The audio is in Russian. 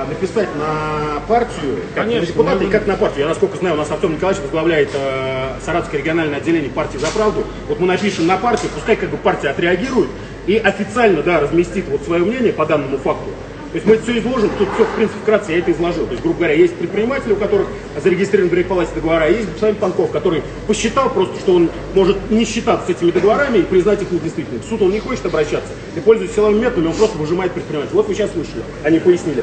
написать на партию, как Конечно, на депутата мы- и как на партию. Я, насколько знаю, у нас Артем Николаевич возглавляет э, Саратовское региональное отделение партии «За правду». Вот мы напишем на партию, пускай как бы партия отреагирует и официально, да, разместит вот свое мнение по данному факту. То есть мы это все изложим, тут все, в принципе, вкратце я это изложил. То есть, грубо говоря, есть предприниматели, у которых зарегистрированы в Рейпалате договора, а есть Сами Панков, который посчитал просто, что он может не считаться с этими договорами и признать их недействительными. В суд он не хочет обращаться, и пользуясь силовыми методами, он просто выжимает предпринимателя. Вот вы сейчас слышали, а они пояснили.